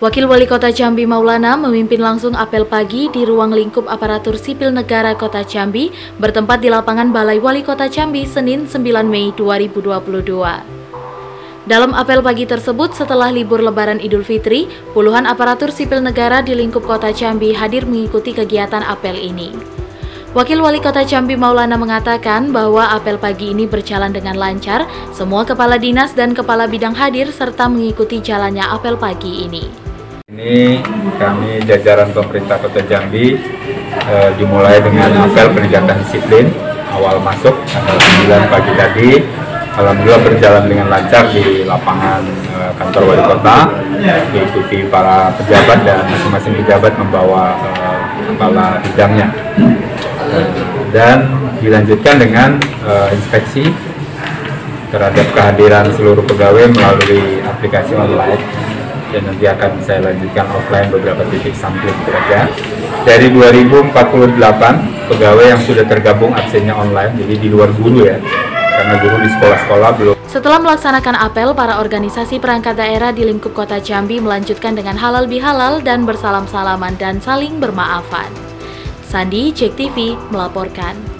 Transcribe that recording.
Wakil Wali Kota Jambi Maulana memimpin langsung apel pagi di ruang lingkup aparatur sipil negara Kota Jambi bertempat di lapangan Balai Wali Kota Jambi Senin 9 Mei 2022. Dalam apel pagi tersebut setelah libur lebaran Idul Fitri, puluhan aparatur sipil negara di lingkup Kota Jambi hadir mengikuti kegiatan apel ini. Wakil Wali Kota Jambi Maulana mengatakan bahwa apel pagi ini berjalan dengan lancar, semua kepala dinas dan kepala bidang hadir serta mengikuti jalannya apel pagi ini. Ini kami jajaran pemerintah Kota Jambi eh, dimulai dengan apel penegakan disiplin awal masuk tanggal 9 pagi tadi. Alhamdulillah berjalan dengan lancar di lapangan eh, kantor wali kota, diikuti para pejabat dan masing-masing pejabat membawa eh, kepala bidangnya. Dan dilanjutkan dengan eh, inspeksi terhadap kehadiran seluruh pegawai melalui aplikasi online dan nanti akan saya lanjutkan offline beberapa titik sampling saja. Dari 2048 pegawai yang sudah tergabung absennya online, jadi di luar guru ya, karena guru di sekolah-sekolah belum. Setelah melaksanakan apel, para organisasi perangkat daerah di lingkup kota Jambi melanjutkan dengan halal bihalal dan bersalam-salaman dan saling bermaafan. Sandi, Cek TV, melaporkan.